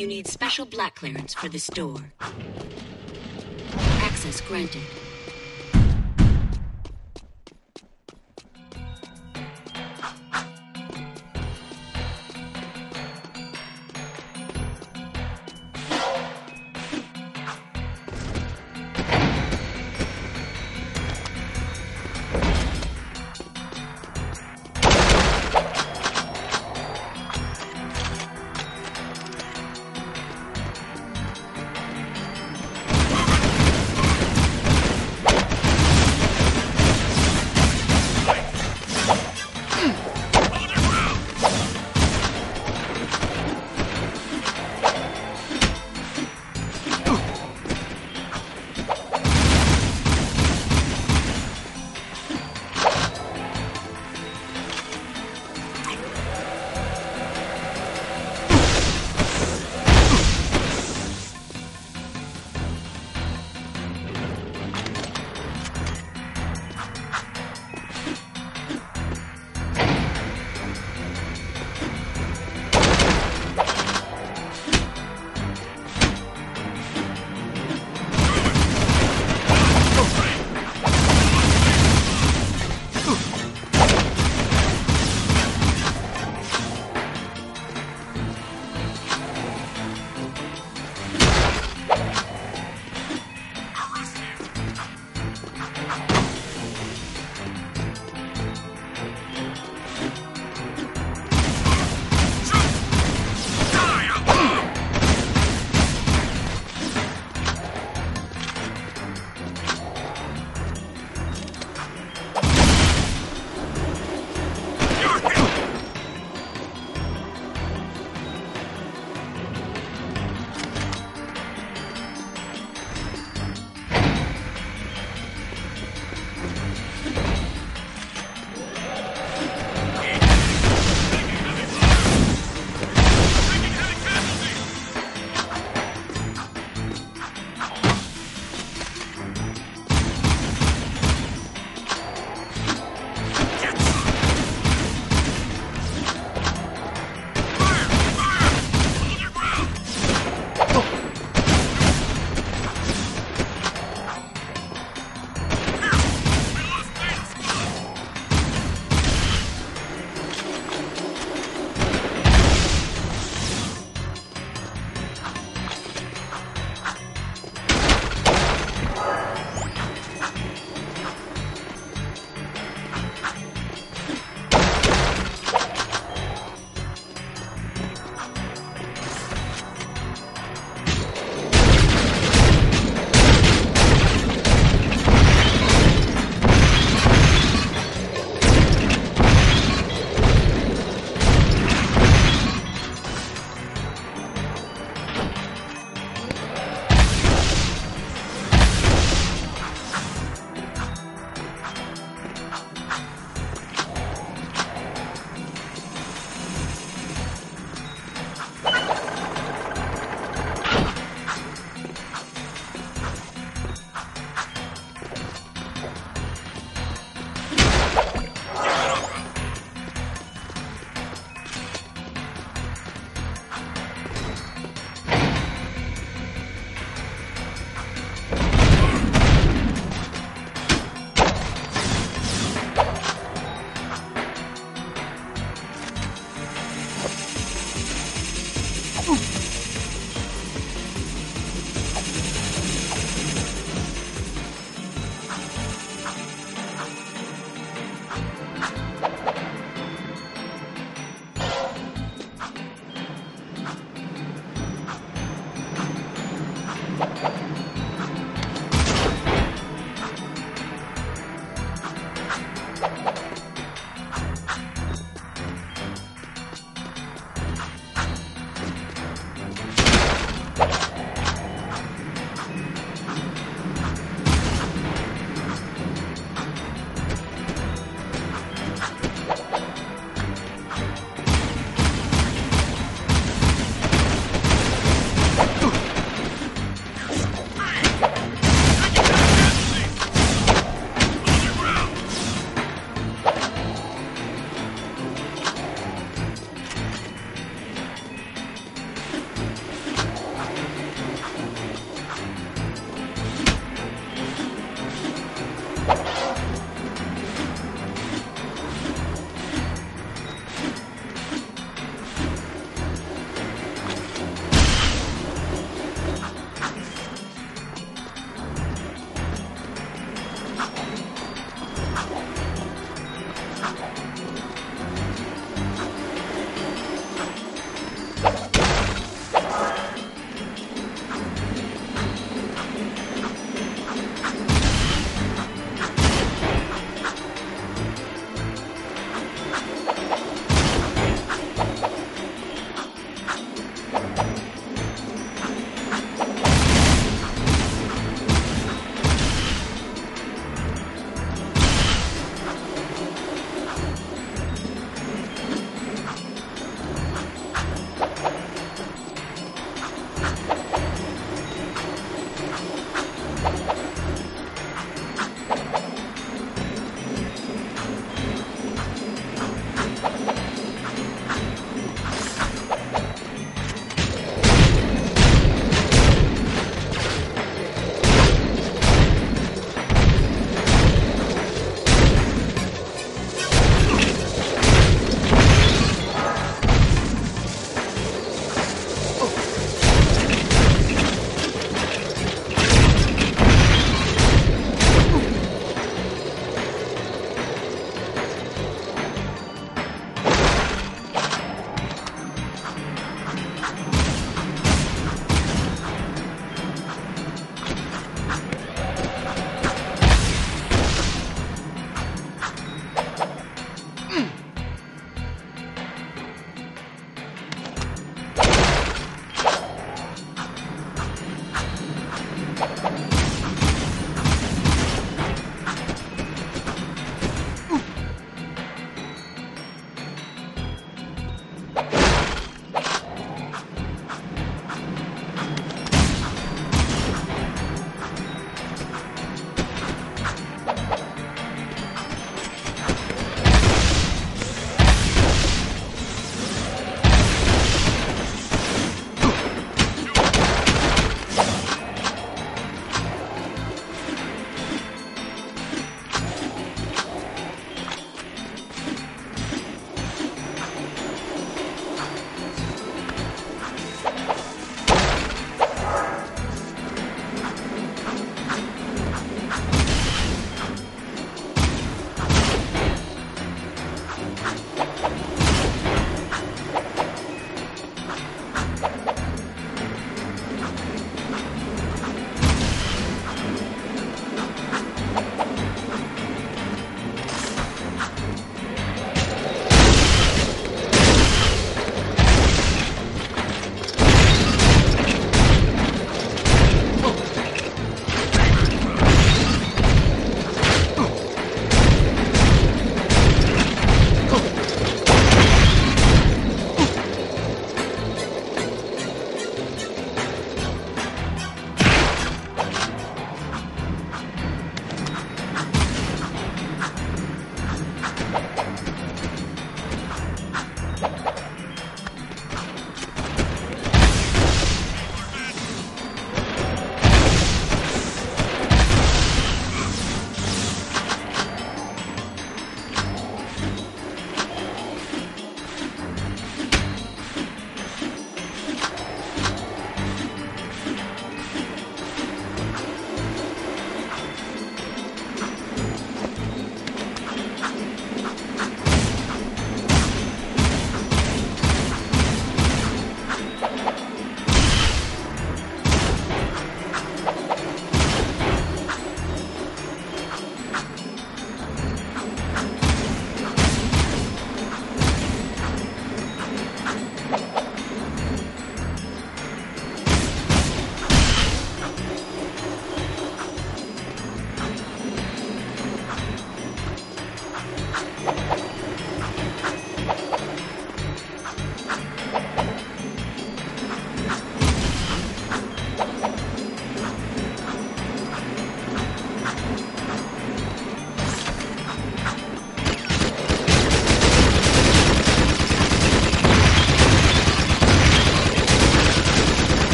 You need special black clearance for this door. Access granted.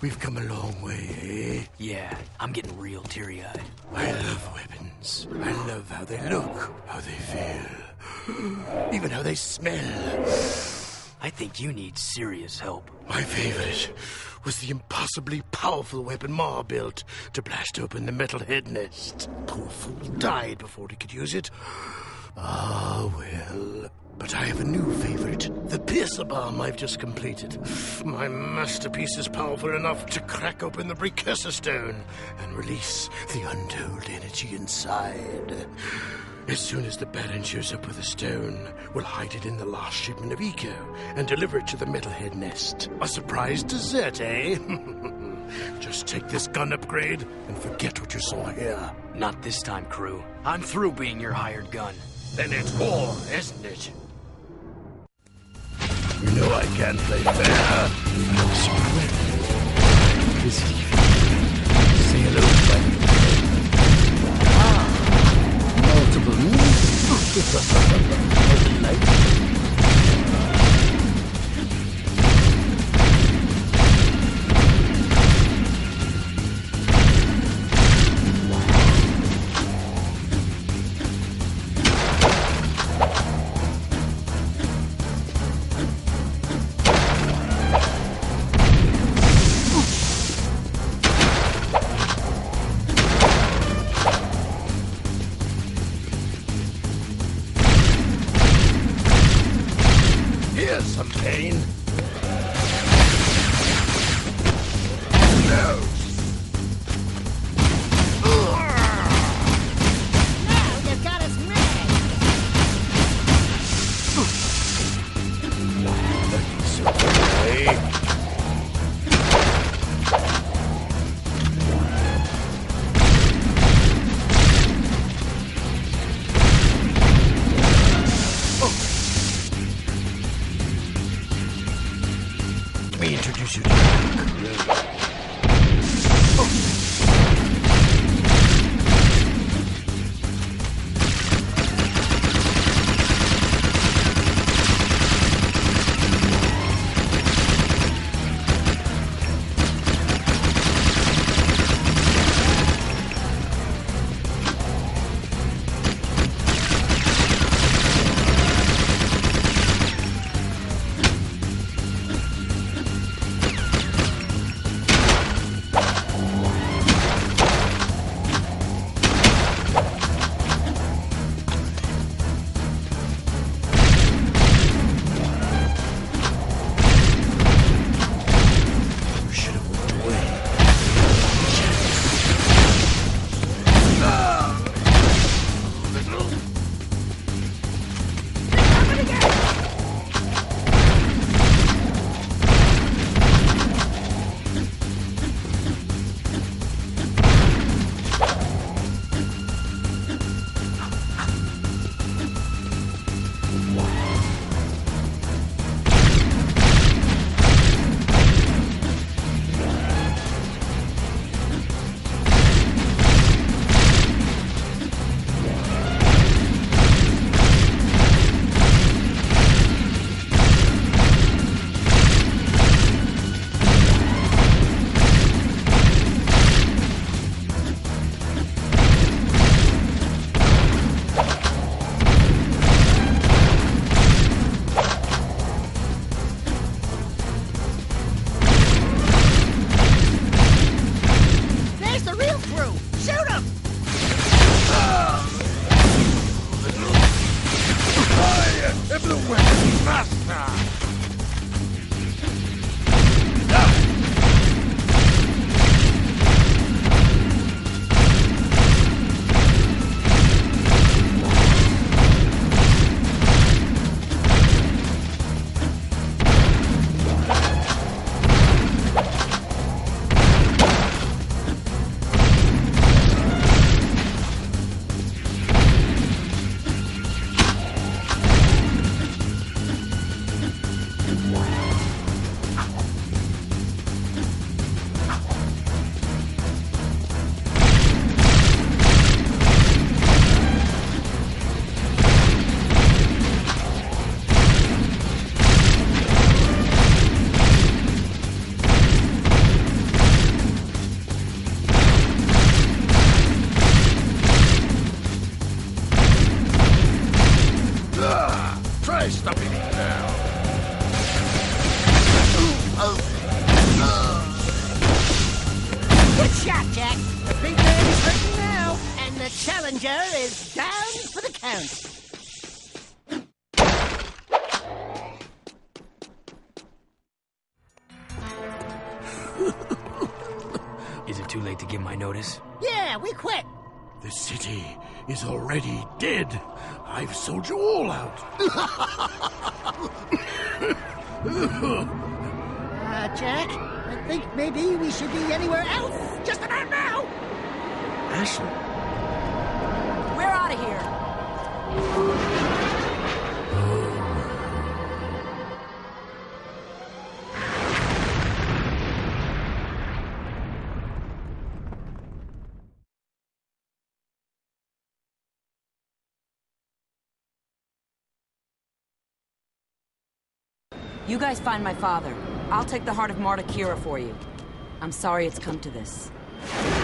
We've come a long way, eh? Yeah, I'm getting real teary eyed. I love weapons. I love how they look, how they feel, even how they smell. I think you need serious help. My favorite was the impossibly powerful weapon Mar built to blast open the metal head nest. Poor fool died before he could use it. Ah, well. But I have a new favorite. The piercer bomb I've just completed. My masterpiece is powerful enough to crack open the precursor stone and release the untold energy inside. As soon as the Baron shows up with a stone, we'll hide it in the last shipment of Eco and deliver it to the Metalhead nest. A surprise dessert, eh? Just take this gun upgrade and forget what you saw here. Not this time, Krew. I'm through being your hired gun. Then it's war, isn't it? You know I can't play fair. Is he? Say hello, buddy. Ah, multiple moves. introduce you. to The big man is hurting now, and the challenger is down for the count. Is it too late to give my notice? Yeah, we quit. The city is already dead. I've sold you all out. Uh, Jak, I think maybe we should be anywhere else just about now. Ashley? We're out of here. You guys find my father. I'll take the heart of Marta Kira for you. I'm sorry it's come to this. Thank you.